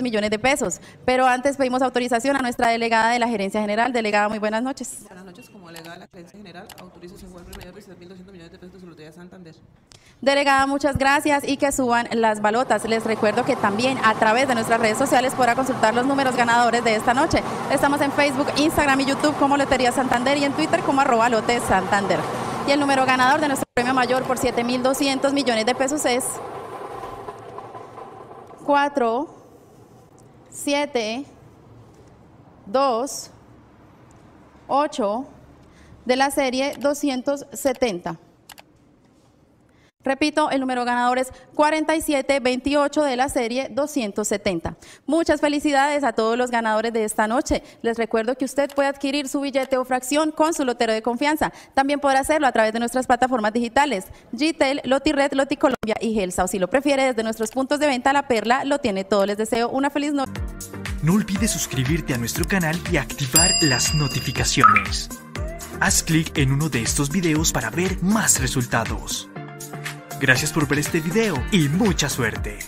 millones de pesos. Pero antes pedimos autorización a nuestra delegada de la Gerencia General. Delegada, muy buenas noches. Buenas noches, como delegada de la Gerencia General, autorizo su juez mayor de 1.200 millones de pesos de de Santander. Delegada, muchas gracias y que suban las balotas. Les recuerdo que también a través de nuestras redes sociales podrá consultar los números ganadores de esta noche. Estamos en Facebook, Instagram y YouTube como Lotería Santander y en Twitter como arroba lote Santander. Y el número ganador de nuestro premio mayor por 7.200 millones de pesos es 4, 7, 2, 8 de la serie 270. Repito, el número ganador es 4728 de la serie 270. Muchas felicidades a todos los ganadores de esta noche. Les recuerdo que usted puede adquirir su billete o fracción con su lotero de confianza. También podrá hacerlo a través de nuestras plataformas digitales, Gtel, LotiRed, Colombia y Gelsa. O si lo prefiere, desde nuestros puntos de venta, La Perla lo tiene todo. Les deseo una feliz noche. No olvides suscribirte a nuestro canal y activar las notificaciones. Haz clic en uno de estos videos para ver más resultados. Gracias por ver este video y mucha suerte.